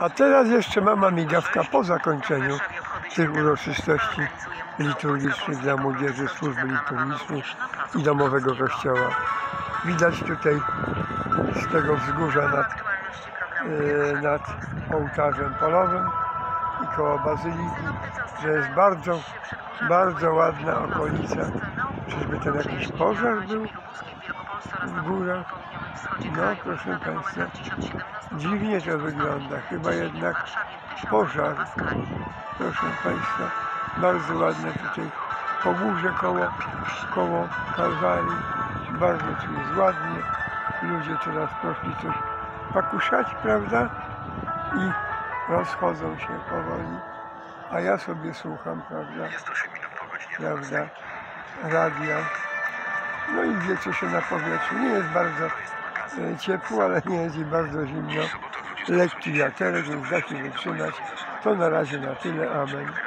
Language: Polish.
A teraz jeszcze mama migawka po zakończeniu tych uroczystości liturgicznych dla młodzieży, służby liturgicznej i domowego kościoła. Widać tutaj z tego wzgórza nad, e, nad ołtarzem polowym i koło bazyliki, że jest bardzo, bardzo ładna okolica. Czyżby ten jakiś pożar był w górach? No proszę Państwa, dziwnie to wygląda. Chyba jednak pożar. Proszę Państwa, bardzo ładne tutaj pogórze koło, koło Kalwarii. Bardzo tu jest ładnie. Ludzie teraz poszli coś pakuszać, prawda? I rozchodzą się powoli. A ja sobie słucham, prawda? Prawda? Radia. No i wiecie się na powietrzu. Nie jest bardzo e, ciepło, ale nie jest i bardzo zimno. Lekki wiaterek, więc da się wytrzymać. To na razie na tyle. Amen.